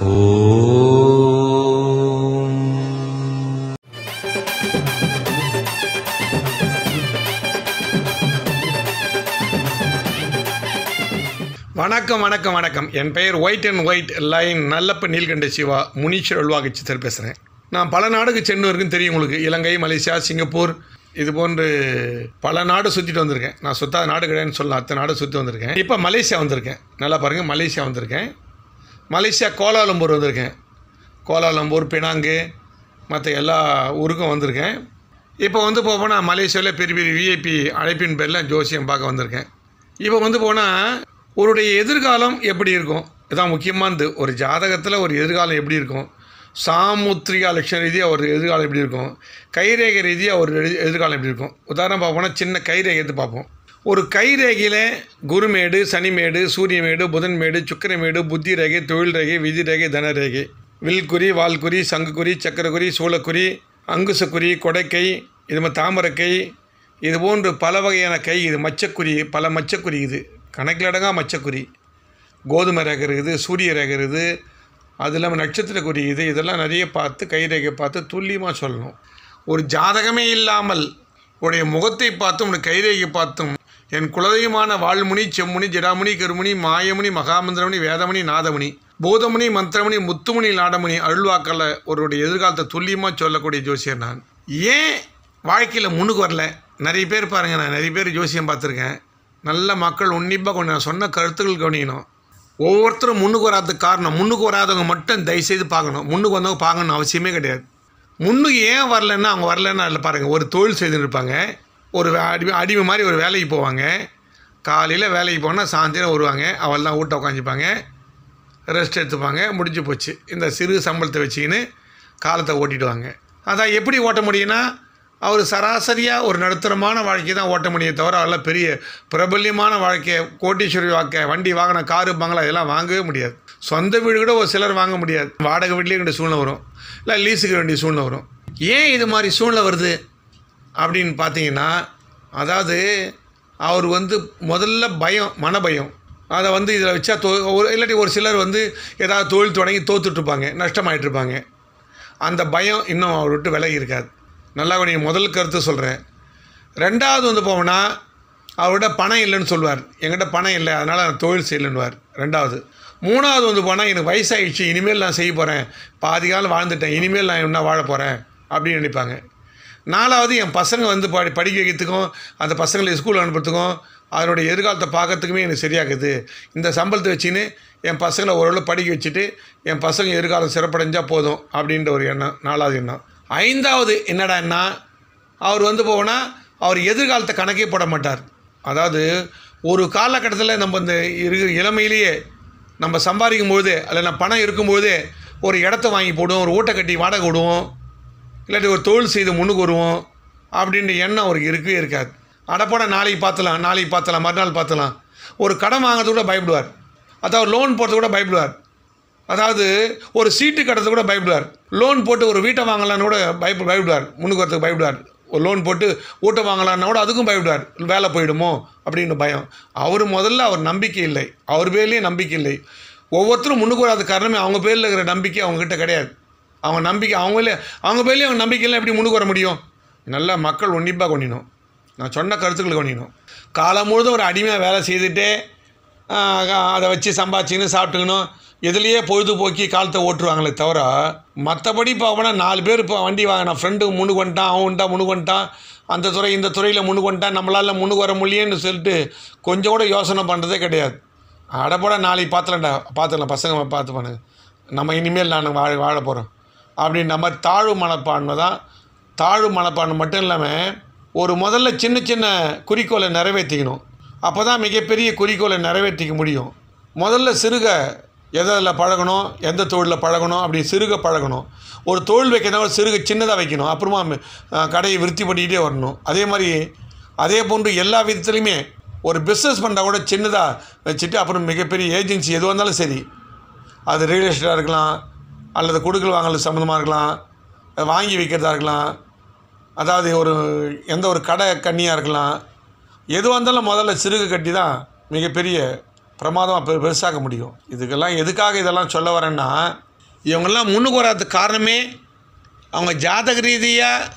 வணக்கம் வணக்கம் வணக்கம். என் பெயர் white and white line Nallappa Neelkanth Siva. Munishwar அல்வாக சித்தர் பேசுகிறேன் நான் பல நாடுக்கு சென்று வரைக்கும் தெரியும் உங்களுக்கு. Ilangai Malaysia Singapore. இது போன்று பல நாடு சுற்றிட்டு வந்திருக்கேன். நான் சுத்தாத நாடு கிடையாதுன்னு சொல்லலாம் அத்தனை நாடு சுற்றி வந்திருக்கேன். இப்போ மலேசியா வந்திருக்கேன். நல்லா பாருங்கள் மலேசியா வந்திருக்கேன். மலேசியா கோலாலம்பூர் வந்திருக்கேன். கோலாலம்பூர் பினாங்கு மற்ற எல்லா ஊருக்கும் வந்திருக்கேன். இப்போ வந்து போனால் மலேசியாவில் பெரிய பெரிய விஐபி அழைப்பின் பேரில் ஜோசியம் பார்க்க வந்திருக்கேன். இப்போ வந்து போனால் ஒருடைய எதிர்காலம் எப்படி இருக்கும்? இதான் முக்கியமானது. ஒரு ஜாதகத்தில் ஒரு எதிர்காலம் எப்படி இருக்கும்? சாமுத்திரிகா லட்சண ரீதியாக ஒரு எதிர்காலம் எப்படி இருக்கும்? கைரேகை ரீதியாக ஒரு எதிர்காலம் எப்படி இருக்கும்? உதாரணம் பார்ப்போம்னா சின்ன கைரேகை எடுத்து பார்ப்போம். ஒரு கைரேகையில் குருமேடு சனிமேடு சூரியமேடு புதன்மேடு சுக்கிரமேடு புத்தி ரேகை தொழில் ரேகை விதி ரேகை தன ரேகை வில்குறி வால்குறி சங்குக்குறி சக்கரக்குறி சூளக்குறி அங்குசக்குறி கொடைக்கை இது மாதிரி தாமரக்கை இது போன்று பல வகையான கை இது மச்சக்குறி பல மச்சக்குறி இது. கணக்கில் அடங்கா மச்சக்குறி. கோதுமை ரேகை இருக்குது சூரிய ரேகை இருக்குது அது இல்லாமல் நட்சத்திரக்குறி இது இதெல்லாம் நிறைய பார்த்து கை ரேகை பார்த்து துல்லியமாக சொல்லணும். ஒரு ஜாதகமே இல்லாமல் உடைய முகத்தை பார்த்தும் உடைய கைரேகை பார்த்தும் என் குலதெய்வமான வாள்முனி செம்முனி ஜடாமுனி கருமுனி மாயமுனி மகாமந்திரமுனி வேதமுனி நாதமுனி பூதமுனி மந்திரமுனி முத்துமுனி நாடமுனி அருள்வாக்கல்ல ஒருவருடைய எதிர்காலத்தை துல்லியமாக சொல்லக்கூடிய ஜோசியர் நான். ஏன் வாழ்க்கையில் முன்னுக்கு வரல? நிறைய பேர் பாருங்கள் நான் நிறைய பேர் ஜோசியம் பார்த்துருக்கேன். நல்ல மக்கள் உன்னிப்பாக கொஞ்சம் நான் சொன்ன கருத்துக்கள் கவனிக்கணும். ஒவ்வொருத்தரும் முன்னுக்கு வராததுக்கு காரணம் முன்னுக்கு வராதவங்க மட்டும் தயவுசெய்து பார்க்கணும். முன்னுக்கு வந்தவங்க பார்க்கணும் அவசியமே கிடையாது. முன்னுக்கு ஏன் வரலன்னா அவங்க வரலன்னா அதில் பாருங்கள் ஒரு தொழில் செய்துன்னு இருப்பாங்க. ஒரு அடிமை அடிமை மாதிரி ஒரு வேலைக்கு போவாங்க. காலையில் வேலைக்கு போனால் சாயந்தரம் வருவாங்க. அவள் தான் வீட்டை உட்காந்துப்பாங்க ரெஸ்ட் எடுத்துப்பாங்க. முடிஞ்சு போச்சு. இந்த சிறு சம்பளத்தை வச்சுக்கின்னு காலத்தை ஓட்டிடுவாங்க. அதான் எப்படி ஓட்ட முடியும்னா அவர் சராசரியாக ஒரு நடுத்தரமான வாழ்க்கை தான் ஓட்ட முடியும் தவிர அவரெல்லாம் பெரிய பிரபல்யமான வாழ்க்கையை கோட்டீஸ்வரி வாக்க வண்டி வாகனம் காரு பங்களா இதெல்லாம் வாங்கவே முடியாது. சொந்த வீடு கூட ஒரு சிலர் வாங்க முடியாது. வாடகை வீட்லேயே வேண்டிய சூழ்நிலை வரும். இல்லை லீஸுக்கு வேண்டிய சூழ்நிலை வரும். ஏன் இது மாதிரி சூழ்நிலை வருது? அப்படின்னு பார்த்தீங்கன்னா அதாவது அவர் வந்து முதல்ல பயம் மனபயம். அதை வந்து இதில் வச்சா தோ ஒரு இல்லாட்டி ஒரு சிலர் வந்து ஏதாவது தொழில் தொடங்கி தோத்துட்ருப்பாங்க நஷ்டமாயிட்டிருப்பாங்க அந்த பயம் இன்னும் அவர் விட்டு விலகி இருக்காது. நல்லா நீங்கள் முதல் கருத்து சொல்கிறேன் ரெண்டாவது வந்து போவோம்னா அவர்கிட்ட பணம் இல்லைன்னு சொல்லுவார் எங்கிட்ட பணம் இல்லை அதனால் நான் தொழில் செய்யலைன்னுவார். ரெண்டாவது. மூணாவது வந்து போனால் எனக்கு வயசாகிடுச்சு இனிமேல் நான் செய்ய போகிறேன் பாதி காலம் வாழ்ந்துட்டேன் இனிமேல் நான் என்ன வாழ போகிறேன் அப்படின்னு நினைப்பாங்க. நாலாவது என் பசங்க வந்து படி படிக்க வைக்கிறதுக்கும் அந்த பசங்களை ஸ்கூல் அனுப்புறதுக்கும் அதனுடைய எதிர்காலத்தை பார்க்கறதுக்குமே எனக்கு சரியாகுது. இந்த சம்பளத்தை வச்சுன்னு என் பசங்களை ஓரளவு படிக்க வச்சுட்டு என் பசங்க எதிர்காலம் சிறப்படைஞ்சால் போதும் அப்படின்ற ஒரு எண்ணம் நாலாவது எண்ணம். ஐந்தாவது என்னடான்னா அவர் வந்து போனால் அவர் எதிர்காலத்தை கணக்கே போட மாட்டார். அதாவது ஒரு காலகட்டத்தில் நம்ம இந்த இருக்கிற இளமையிலேயே நம்ம சம்பாதிக்கும் பொழுது அல்ல நான் பணம் இருக்கும்பொழுதே ஒரு இடத்த வாங்கி போடுவோம் ஒரு ஊட்டக்கட்டி கட்டி வாடகை விடுவோம் இல்லாட்டி ஒரு தொழில் செய்து முன்னுக்கு வருவோம் அப்படின்ற எண்ணம் அவருக்கு இருக்கவே இருக்காது. அடப்போட நாளைக்கு பார்த்துலாம் நாளைக்கு பார்த்துலாம் மறுநாள் பார்த்துலாம். ஒரு கடன் வாங்கிறது கூட பயப்படுவார். அதாவது லோன் போடுறது கூட பயப்படுவார். அதாவது ஒரு சீட்டு கட்டுறது கூட பயப்படுவார். லோன் போட்டு ஒரு வீட்டை வாங்கலான்னு கூட பயப்ப பயப்படுவார். முன்னுக்கு வரதுக்கு பயப்படுவார். ஒரு லோன் போட்டு வீட்டை வாங்கலான்னா கூட அதுக்கும் பயப்படுவார். வேலை போயிடுமோ அப்படின்னு பயம். அவர் முதல்ல அவர் நம்பிக்கை இல்லை. அவர் பேர்லேயே நம்பிக்கை இல்லை. ஒவ்வொருத்தரும் முன்னுக்கு வராத காரணமே அவங்க பேரில் இருக்கிற நம்பிக்கை அவங்கக்கிட்ட கிடையாது. அவங்க நம்பிக்கை அவங்களே அவங்க பேர்லேயும் அவங்க நம்பிக்கையெல்லாம் எப்படி முன்னுக்கு வர முடியும்? நல்லா மக்கள் உன்னிப்பாக கொண்டினோம் நான் சொன்ன கருத்துக்கள் கொண்டினோம் காலம் முழுதும் ஒரு அடிமையாக வேலை செய்துட்டே அதை வச்சு சம்பாதிச்சின்னு சாப்பிட்டுக்கணும் எதுலேயே பொழுதுபோக்கி காலத்தை ஓட்டுருவாங்களே தவிர மற்றபடி இப்போ அவனா நாலு பேர் இப்போ வண்டி வாங்கினா ஃப்ரெண்டு முன்னுக்கு வந்துட்டான் அவன் வந்துட்டான் முன்னுக்கு வந்துட்டான். அந்த துறை இந்த துறையில் முன்னுக்கு வந்துட்டான். நம்மளால் முன்னுக்கு வர முடியேன்னு சொல்லிட்டு கொஞ்சம் கூட யோசனை பண்ணுறதே கிடையாது. அடப்போட நாளைக்கு பார்த்துலண்டா பார்த்துக்கலாம் பசங்க பார்த்துப்பானுங்க நம்ம இனிமேல் நான் வாழ வாழ போகிறோம் அப்படி நம்ம தாழ்வு மனப்பான்மை தான். தாழ்வு மனப்பான்மை மட்டும் இல்லாமல் ஒரு முதல்ல சின்ன சின்ன குறிக்கோளை நிறைவேற்றிக்கணும். அப்போ தான் மிகப்பெரிய குறிக்கோளை நிறைவேற்றிக்க முடியும். முதல்ல சிறுக எதில் பழகணும் எந்த தொழிலில் பழகணும் அப்படி சிறுக பழகணும். ஒரு தொழில் வைக்கிறதா ஒரு சிறுக சின்னதாக வைக்கணும். அப்புறமா கடையை விருத்தி பண்ணிக்கிட்டே வரணும். அதே மாதிரி அதே போன்று எல்லா விதத்துலையுமே ஒரு பிஸ்னஸ் பண்ணுறா கூட சின்னதாக வச்சுட்டு அப்புறம் மிகப்பெரிய ஏஜென்சி எதுவாக இருந்தாலும் சரி. அது ரியல் எஸ்டேட்டாக இருக்கலாம் அல்லது கொடுக்கல் வாங்கல் சம்மந்தமாக இருக்கலாம் வாங்கி விற்கிறதா இருக்கலாம் அதாவது ஒரு எந்த ஒரு கடை கண்ணியாக இருக்கலாம் எதுவாக இருந்தாலும் முதல்ல சிறுகு கட்டி தான் மிகப்பெரிய பிரமாதமாக பெ பெருசாக்க முடியும். இதுக்கெல்லாம் எதுக்காக இதெல்லாம் சொல்ல வரேன்னா இவங்கெல்லாம் முன்னுக்கு வராதுக்கு காரணமே அவங்க ஜாதக ரீதியாக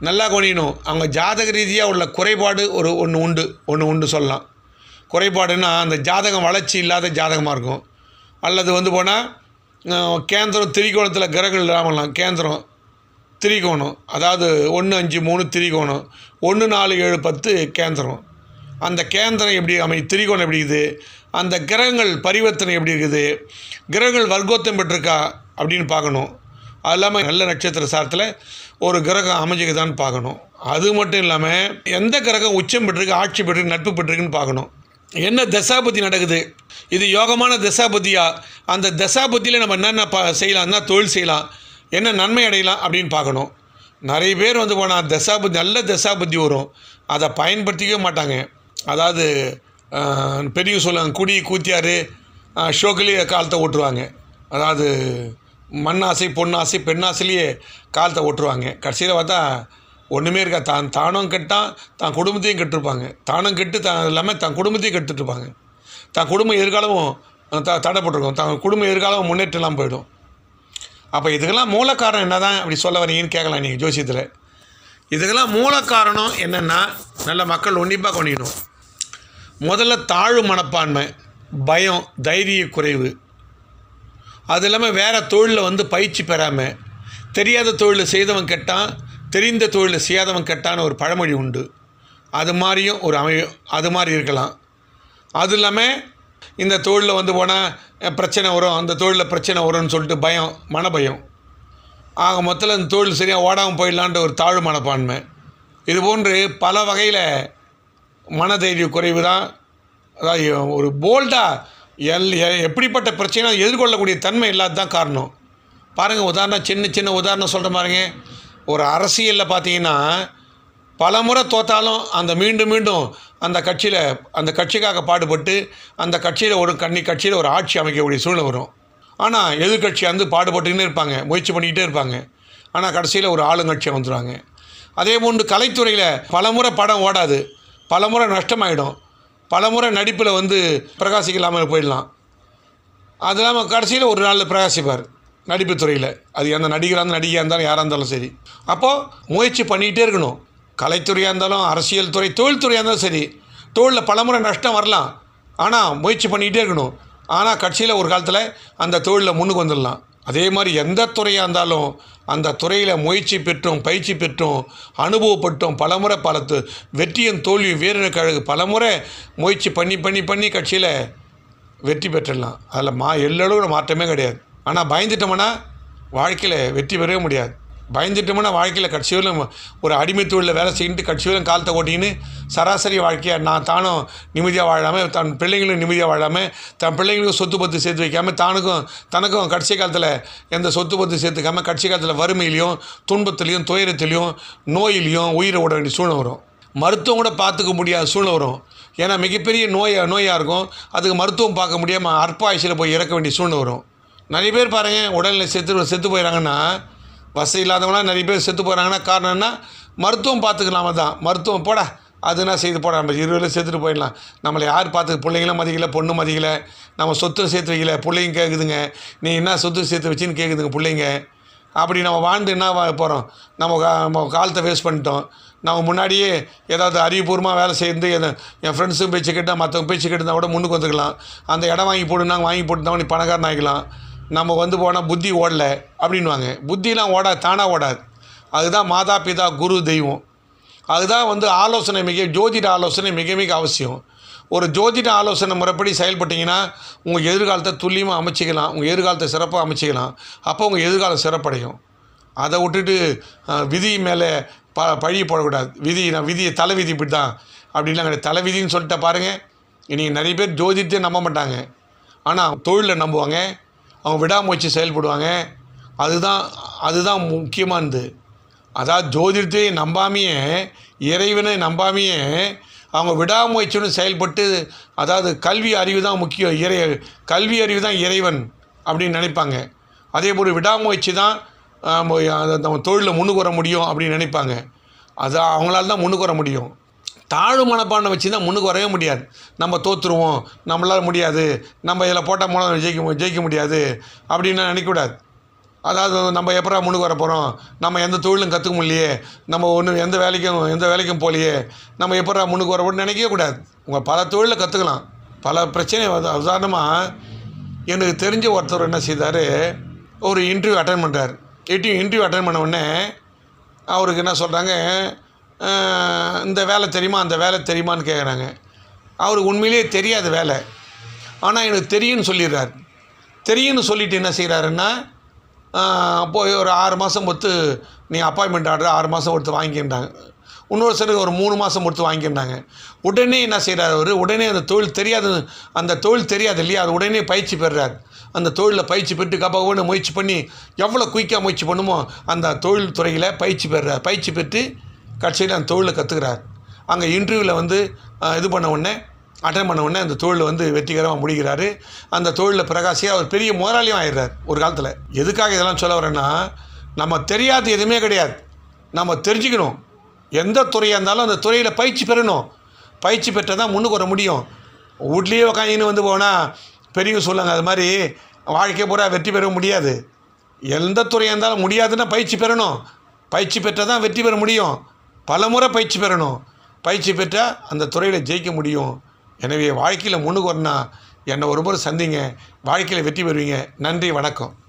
நல்லா கொணியணும் அவங்க ஜாதக ரீதியாக உள்ள குறைபாடு ஒரு ஒன்று உண்டு ஒன்று உண்டு சொல்லலாம். குறைபாடுன்னா அந்த ஜாதகம் வளர்ச்சி இல்லாத ஜாதகமாக இருக்கும். அல்லது வந்து போனால் கேந்திரம் திரிகோணத்தில் கிரகங்கள் இல்லாமலாம் கேந்திரம் திரிகோணம். அதாவது ஒன்று அஞ்சு மூணு திரிகோணம். ஒன்று நாலு ஏழு பத்து கேந்திரம். அந்த கேந்திரம் எப்படி அமை திரிகோணம் எப்படி இருக்குது? அந்த கிரகங்கள் பரிவர்த்தனை எப்படி இருக்குது? கிரகங்கள் வர்க்கோத்தம் பெற்றிருக்கா? அப்படின்னு பார்க்கணும். அது இல்லாமல் நல்ல நட்சத்திர சாரத்தில் ஒரு கிரகம் அமைஞ்சுக்குதான்னு பார்க்கணும். அது மட்டும் இல்லாமல் எந்த கிரகம் உச்சம் பெற்றிருக்கு ஆட்சி பெற்றிருக்கு நட்பு பெற்றிருக்குன்னு பார்க்கணும். என்ன தசாபதி நடக்குது? இது யோகமான தசாபதியா அந்த தசாபதியில் நம்ம என்னென்ன பா செய்யலாம்? என்ன தொழில் செய்யலாம்? என்ன நன்மை அடையலாம்? அப்படின்னு பார்க்கணும். நிறைய பேர் வந்து போனால் தசாபதி நல்ல தசாபதி வரும். அதை பயன்படுத்திக்கவே மாட்டாங்க. அதாவது பெரிய சொல்லுவாங்க குடி கூத்தியார் ஷோக்கிலேயே காலத்தை ஓட்டுருவாங்க. அதாவது மண்ணாசை பொன்னாசை பெண்ணாசையிலேயே காலத்தை ஓட்டுருவாங்க. கடைசியில் பார்த்தா ஒன்றுமே இருக்கா தான் தானும் கெட்டான் தான் குடும்பத்தையும் கெட்டிருப்பாங்க. தானும் கெட்டு தான் இல்லாமல் தன் குடும்பத்தையும் கெட்டுட்ருப்பாங்க தான் குடும்பம் எதிர்காலமும் த தடைப்பட்டிருக்கும். தான் குடும்பம் எதிர்காலமும் முன்னேற்றலாம் போயிடும். அப்போ இதுக்கெல்லாம் மூல காரணம் என்ன தான் அப்படி சொல்ல வரீங்கன்னு கேட்கலாம் நீங்கள் ஜோசியத்தில். இதுக்கெல்லாம் மூல காரணம் என்னென்னா நல்ல மக்கள் உன்னிப்பாக கொண்டிக்கணும். முதல்ல தாழ்வு மனப்பான்மை பயம் தைரிய குறைவு. அது இல்லாமல் வேறு தொழிலில் வந்து பயிற்சி பெறாமல் தெரியாத தொழிலை செய்தவன் கெட்டான் தெரிந்த தொழிலில் செய்யாதவன் கெட்டான ஒரு பழமொழி உண்டு. அது மாதிரியும் ஒரு அமை அது மாதிரி இருக்கலாம். அது இல்லாமல் இந்த தொழிலில் வந்து போனால் பிரச்சனை வரும். அந்த தொழிலில் பிரச்சனை வரும்னு சொல்லிட்டு பயம் மனபயம். ஆக மொத்தத்தில் இந்த தொழில் சரியாக ஓடாமல் போயிடலான்ற ஒரு தாழ்வு மனப்பான்மை. இது போன்று பல வகையில் மனதைரிய குறைவு தான் அதாவது ஒரு போல்டாக எல் எப்படிப்பட்ட பிரச்சனை எதிர்கொள்ளக்கூடிய தன்மை இல்லாத தான் காரணம். பாருங்கள் உதாரணம் சின்ன சின்ன உதாரணம் சொல்கிற பாருங்க. ஒரு அரசியலில் பார்த்தீங்கன்னா பல முறை தோத்தாலும் அந்த மீண்டும் மீண்டும் அந்த கட்சியில் அந்த கட்சிக்காக பாடுபட்டு அந்த கட்சியில் ஒரு கண்ணி கட்சியில் ஒரு ஆட்சி அமைக்கக்கூடிய சூழ்நிலை வரும். ஆனால் எதிர்கட்சி வந்து பாடுபட்டுக்கிட்டே இருப்பாங்க முயற்சி பண்ணிக்கிட்டே இருப்பாங்க. ஆனால் கடைசியில் ஒரு ஆளுங்கட்சியாக வந்துடுவாங்க அதே போன்று கலைத்துறையில் பலமுறை படம் ஓடாது. பலமுறை நஷ்டமாயிடும். பல முறை நடிப்பில் வந்து பிரகாசிக்கலாமல் போயிடலாம். அது இல்லாமல் கடைசியில் ஒரு நாளில் பிரகாசிப்பார் நடிப்புத்துறையில் அது எந்த நடிகராக இருந்தாலும் நடிகையாக இருந்தாலும் யாராக இருந்தாலும் சரி. அப்போது முயற்சி பண்ணிகிட்டே இருக்கணும். கலைத்துறையாக இருந்தாலும் அரசியல் துறை தொழில்துறையாக இருந்தாலும் சரி தொழிலில் பலமுறை நஷ்டம் வரலாம். ஆனால் முயற்சி பண்ணிகிட்டே இருக்கணும். ஆனால் கட்சியில் ஒரு காலத்தில் அந்த தொழிலில் முன்னுக்கு வந்துடலாம். அதே மாதிரி எந்த துறையாக இருந்தாலும் அந்த துறையில் முயற்சி பெற்றும் பயிற்சி பெற்றும் அனுபவப்பட்டும் பலமுறை பல வெற்றியும் தோல்வியும் வீரர் கழகு பலமுறை முயற்சி பண்ணி பண்ணி பண்ணி கட்சியில் வெற்றி பெற்றிடலாம். அதில் மா எல்லளவு மாற்றமே கிடையாது. ஆனால் பயந்துட்டோம்னா வாழ்க்கையில் வெற்றி பெறவே முடியாது. பயந்துட்டோம்னா வாழ்க்கையில் கட்சிகளும் ஒரு அடிமை தொழிலில் வேலை செய்யிட்டு கட்சிகளும் காலத்தை ஓட்டின்னு சராசரி வாழ்க்கையை நான் தானும் நிம்மதியாக வாழாமல் தன் பிள்ளைங்களும் நிம்மதியாக வாழாமல் தன் பிள்ளைங்களுக்கும் சொத்து பத்து சேர்த்து வைக்காமல் தானுக்கும் தனக்கும் கடைசி காலத்தில் எந்த சொத்து பத்து சேர்த்துக்காமல் கடைசி காலத்தில் வறுமையிலையும் துன்பத்திலையும் துயரத்திலையும் நோயிலையும் உயிரை விட வேண்டிய சூழ்நிலை வரும். மருத்துவம் கூட பார்த்துக்க முடியாத சூழ்நிலை வரும். ஏன்னா மிகப்பெரிய நோய் நோயாக இருக்கும். அதுக்கு மருத்துவம் பார்க்க முடியாமல் அற்ப ஆயுசில் போய் இறக்க வேண்டிய சூழ்நிலை வரும். நிறைய பேர் பாருங்கள் உடல்நிலை செத்து செத்து போயிடறாங்கன்னா வசதி இல்லாதவங்களாம் நிறைய பேர் செத்து போகிறாங்கன்னா காரணம் என்ன? மருத்துவம் பார்த்துக்கலாம தான் மருத்துவம் போட. அதுனா செய்து போட? நம்ம இருபதுல செத்துட்டு போயிடலாம். நம்மளை யார் பார்த்து பிள்ளைங்களும் மதிக்கல பொண்ணு மதிக்கல? நம்ம சொத்து சேர்த்து வைக்கல. பிள்ளைங்க கேட்குதுங்க நீ என்ன சொத்து சேர்த்து வச்சின்னு கேட்குதுங்க பிள்ளைங்க. அப்படி நம்ம வாழ்ந்து என்ன போகிறோம் நம்ம நம்ம காலத்தை வேஸ்ட் பண்ணிட்டோம். நம்ம முன்னாடியே ஏதாவது அறிவுபூர்வமாக வேலை செய்து எத- என் ஃப்ரெண்ட்ஸும் பேச்சு கேட்டால் மற்றவங்க பேச்சு கேட்டுருந்தா கூட முன்னுக்கு வந்துக்கலாம். அந்த இடம் வாங்கி போடுனாங்க வாங்கி போட்டுருந்தா நீ பணக்காரன் ஆகிக்கலாம் நம்ம வந்து போனால் புத்தி ஓடலை அப்படின்வாங்க புத்திலாம் ஓடாது தானாக ஓடாது. அதுதான் மாதா பிதா குரு தெய்வம். அதுதான் வந்து ஆலோசனை மிக ஜோதிட ஆலோசனை மிக மிக அவசியம். ஒரு ஜோதிட ஆலோசனை முறைப்படி செயல்பட்டீங்கன்னா உங்கள் எதிர்காலத்தை துல்லியமாக அமைச்சிக்கலாம். உங்கள் எதிர்காலத்தை சிறப்பாக அமைச்சிக்கலாம். அப்போ உங்கள் எதிர்காலம் சிறப்படையும். அதை விட்டுட்டு விதி மேலே ப பழி போடக்கூடாது. விதி நான் விதியை தலை விதி இப்படி தான் அப்படின்லாம் கிடையாது. தலை விதின்னு சொல்லிட்டு பாருங்கள் இன்றைக்கி நிறைய பேர் ஜோதிடத்தை நம்ப மாட்டாங்க. ஆனால் தொழிலில் நம்புவாங்க. அவங்க விடாமுயற்சி செயல்படுவாங்க. அதுதான் அதுதான் முக்கியமானது அதாவது ஜோதிடத்தை நம்பாமையே இறைவனை நம்பாமையே அவங்க விடாமுயற்சியுடன் செயல்பட்டு அதாவது கல்வி அறிவு தான் முக்கியம் இறை கல்வி அறிவு தான் இறைவன் அப்படின்னு நினைப்பாங்க. அதே போல் விடாமுயற்சி தான் அதை நம்ம தொழிலில் முன்னுக்கு வர முடியும் அப்படின்னு நினைப்பாங்க. அது அவங்களால தான் முன்னுக்கு வர முடியும். தாழ்வு மனப்பான்மை வச்சு தான் முன்னுக்கு வரவே முடியாது. நம்ம தோற்றுருவோம் நம்மளால் முடியாது. நம்ம இதில் போட்டால் மூலம் ஜெயிக்க மு- ஜெயிக்க முடியாது. அப்படின்னு நினைக்கக்கூடாது. அதாவது நம்ம எப்படா முன்னுக்கு வர போகிறோம் நம்ம எந்த தொழிலும் கற்றுக்க முடியலையே. நம்ம ஒன்றும் எந்த வேலைக்கும் எந்த வேலைக்கும் போகலையே. நம்ம எப்படா முன்னுக்கு வர நினைக்கவே கூடாது உங்கள் பல தொழிலை கற்றுக்கலாம். பல பிரச்சனை உதாரணமாக எனக்கு தெரிஞ்ச ஒருத்தர் என்ன செய்தார்? ஒரு இன்டர்வியூ அட்டன் பண்ணுறார் எட்டி இன்டர்வியூ அட்டன் பண்ண உடனே அவருக்கு என்ன சொல்கிறாங்க இந்த வேலை தெரியுமா அந்த வேலை தெரியுமான்னு கேட்குறாங்க அவருக்கு உண்மையிலேயே தெரியாது வேலை. ஆனால் எனக்கு தெரியும்னு சொல்லிடுறார். தெரியும்னு சொல்லிட்டு என்ன செய்கிறாருன்னா போய் ஒரு ஆறு மாதம் பொறுத்து நீ அப்பாயின்மெண்ட் ஆர்டர் ஆறு மாதம் கொடுத்து வாங்கிக்கிட்டாங்க இன்னொரு சிலருக்கு ஒரு மூணு மாதம் கொடுத்து வாங்கிக்கிட்டாங்க உடனே என்ன செய்கிறார் அவர்? உடனே அந்த தொழில் தெரியாது அந்த தொழில் தெரியாது இல்லையா? அது உடனே பயிற்சி பெறுறார். அந்த தொழிலில் பயிற்சி பெற்று கப்பாக முயற்சி பண்ணி எவ்வளோ குயிக்காக முயற்சி பண்ணுமோ அந்த தொழில் துறையில் பயிற்சி பெறுறார். பயிற்சி பெற்று கடைசியில் அந்த தொழிலை கற்றுக்கிறார் அங்கே இன்டர்வியூவில் வந்து இது பண்ண உடனே அட்டன் பண்ண உடனே அந்த தொழில் வந்து வெற்றிகரமாக முடிக்கிறாரு. அந்த தொழிலில் பிரகாசியாக அவர் பெரிய முதலாளியும் ஆயிடுறார் ஒரு காலத்தில். எதுக்காக இதெல்லாம் சொல்ல வரேன்னா நம்ம தெரியாது எதுவுமே கிடையாது. நம்ம தெரிஞ்சுக்கணும். எந்த துறையாக இருந்தாலும் அந்த துறையில் பயிற்சி பெறணும். பயிற்சி பெற்றால் தான் முன்னுக்கு வர முடியும். வீட்லேயே உட்காந்துன்னு வந்து போனால் பெரியவங்க சொல்லுவாங்க அது மாதிரி வாழ்க்கை பூரா வெற்றி பெற முடியாது. எந்த துறையாக இருந்தாலும் முடியாதுன்னா பயிற்சி பெறணும். பயிற்சி பெற்றால் தான் வெற்றி பெற முடியும். பல முறை பயிற்சி பெறணும். பயிற்சி பெற்றால் அந்த துறையில் ஜெயிக்க முடியும். எனவே வாழ்க்கையில் முன்னுக்கு வரணும் என்னை ஒரு முறை சந்திங்க. வாழ்க்கையில் வெற்றி பெறுவீங்க. நன்றி வணக்கம்.